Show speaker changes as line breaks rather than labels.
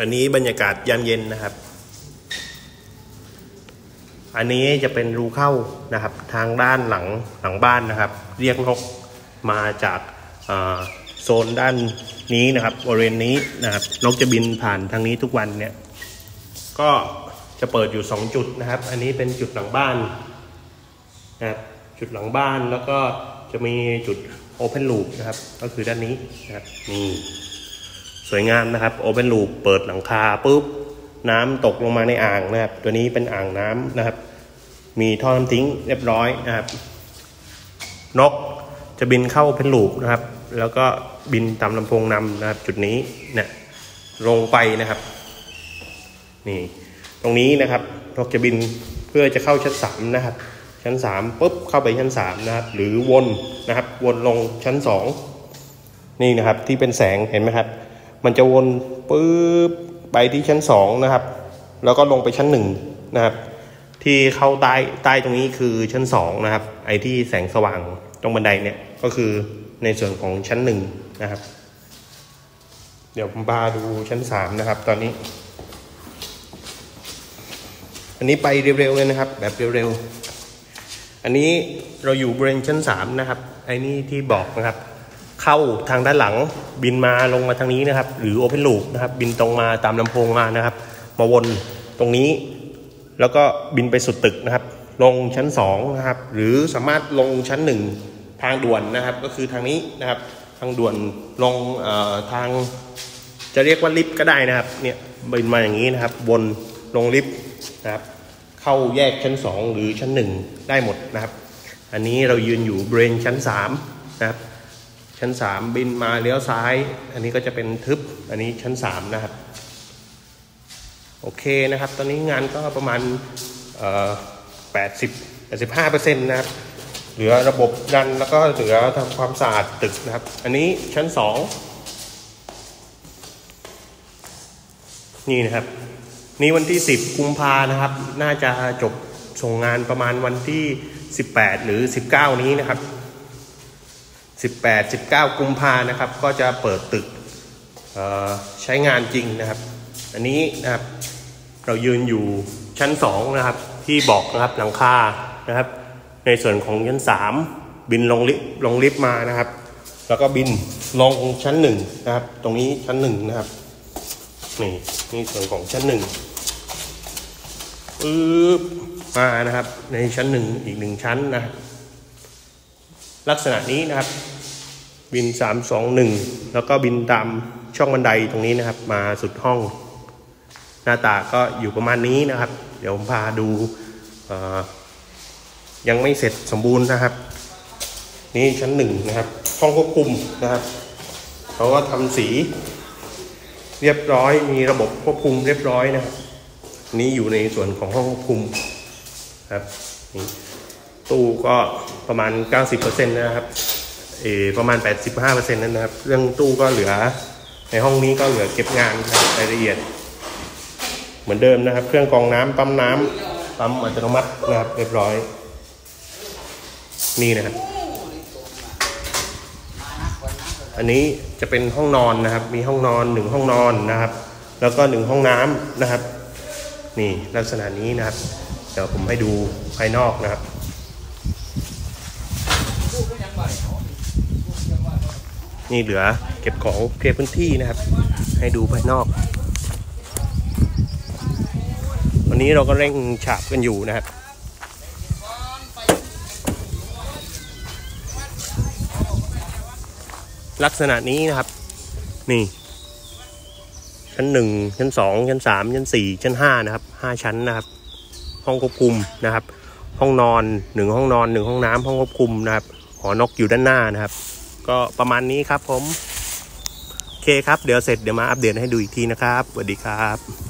อันนี้บรรยากาศยามเย็นนะครับ อันนี้จะเป็นรูเข้านะครับ ทางด้านหลังหลังบ้านนะครับ เรียกนกมาจากาโซนด้านนี้นะครับบริเวณนี้นะครับ นกจะบินผ่านทางนี้ทุกวันเนี่ย ก็จะเปิดอยู่ 2 จุดนะครับ อันนี้เป็นจุดหลังบ้านนะครับจุดหลังบ้านแล้วก็จะมีจุด Open Loop นะครับ ก็คือด้านนี้นะครับนี่ สวยงามนะครับ Open Loop เปิดหลังคาปุ๊บน้ำตกลงมาในอ่างนะครับ ตัวนี้เป็นอ่างน้ำนะครับ มีท่อน้ำทิ้งเรียบร้อยนะครับ นกจะบินเข้า Open Loop นะครับ แล้วก็บินตามลำโพงนำนะครับ จุดนี้เนี่ยลงไปนะครับ นี่ตรงนี้นะครับ นกจะบินเพื่อจะเข้าชั้นสามนะครับ ชั้นสามปุ๊บเข้าไปชั้นสามนะครับ หรือวนนะครับ วนลงชั้นสองนี่นะครับที่เป็นแสงเห็นไหมครับ มันจะวนปุ๊บไปที่ชั้นสองนะครับ แล้วก็ลงไปชั้นหนึ่งนะครับ ที่เข้าใต้ใต้ตรงนี้คือชั้นสองนะครับ ไอ้ที่แสงสว่างตรงบันไดเนี่ยก็คือในส่วนของชั้นหนึ่งนะครับ เดี๋ยวผมพาดูชั้นสามนะครับ ตอนนี้ อันนี้ไปเร็วๆเลยนะครับ แบบเร็วๆอันนี้เราอยู่บริเวณชั้นสามนะครับไอ้นี่ที่บอกนะครับ เข้าทางด้านหลังบินมาลงมาทางนี้นะครับ หรือ open roof นะครับ บินตรงมาตามลำโพงมานะครับ มาวนตรงนี้ แล้วก็บินไปสุดตึกนะครับ ลงชั้นสองนะครับ หรือสามารถลงชั้นหนึ่งทางด่วนนะครับ ก็คือทางนี้นะครับ ทางด่วนลงเอ่อทางจะเรียกว่าลิฟต์ก็ได้นะครับ เนี่ยบินมาอย่างนี้นะครับ วนลงลิฟต์นะครับ เข้าแยกชั้น 2 หรือชั้น 1 ได้หมดนะครับ อันนี้เรายืนอยู่บริเวณชั้น3นะครับ ชั้น 3 บินมาเลี้ยวซ้าย อันนี้ก็จะเป็นทึบอันนี้ชั้น 3 นะครับ โอเคนะครับ ตอนนี้งานก็ประมาณเอ่อ80 85เปอร์เซ็นต์นะครับ เหลือระบบดันแล้วก็เหลือทำความสะอาดตึกนะครับ อันนี้ชั้น2นี่นะครับ นี่วันที่10กุมภานะครับ น่าจะจบส่งงานประมาณวันที่18หรือ19นี้นะครับ 18 19 กุมภานะครับก็จะเปิดตึกใช้งานจริงนะครับ อันนี้นะครับเรายืนอยู่ชั้น 2 นะครับ ที่บอกนะครับหลังคานะครับ ในส่วนของชั้น 3 บินลงลิฟต์ลงลิฟต์มานะครับ แล้วก็บินลงชั้น 1 นะครับ ตรงนี้ชั้น 1 นะครับนี่นี่ส่วนของชั้นหนึ่งปึ๊บมานะครับ ในชั้นหนึ่งอีกหนึ่งชั้นนะครับ ลักษณะนี้นะครับ บินสามสองหนึ่งแล้วก็บินตามช่องบันไดตรงนี้นะครับ มาสุดห้อง หน้าตาก็อยู่ประมาณนี้นะครับ เดี๋ยวผมพาดูยังไม่เสร็จสมบูรณ์นะครับ นี่ชั้นหนึ่งนะครับ ห้องควบคุมนะครับเขาก็ทำสี เรียบร้อยมีระบบควบคุมเรียบร้อยนะครับนนี้อยู่ในส่วนของห้องควบคุมครับนี่ ตู้ก็ประมาณ 90%นะครับเออประมาณ 85%นั่นนะครับ เรื่องตู้ก็เหลือในห้องนี้ก็เหลือเก็บงานครับรายละเอียด เหมือนเดิมนะครับ เครื่องกรองน้ำปั๊มน้ำปั๊มอัตโนมัตินะครับเรียบร้อย นี่นะครับ อันนี้จะเป็นห้องนอนนะครับ มีห้องนอนหนึ่งห้องนอนนะครับ แล้วก็หนึ่งห้องน้ำนะครับ นี่ลักษณะนี้นะครับ เดี๋ยวผมให้ดูภายนอกนะครับ นี่เหลือเก็บของเคลียร์พื้นที่นะครับ ให้ดูภายนอก วันนี้เราก็เร่งฉาบกันอยู่นะครับลักษณะนี้นะครับ นี่ ชั้นหนึ่งชั้นสองชั้นสามชั้นสี่ชั้นห้านะครับห้าชั้นนะครับ ห้องควบคุมนะครับ ห้องนอนหนึ่งห้องนอนหนึ่งห้องน้ำห้องควบคุมนะครับ หอนกอยู่ด้านหน้านะครับ ก็ประมาณนี้ครับผม โอเคครับ เดี๋ยวเสร็จเดี๋ยวมาอัปเดตให้ดูอีกทีนะครับสวัสดีครับ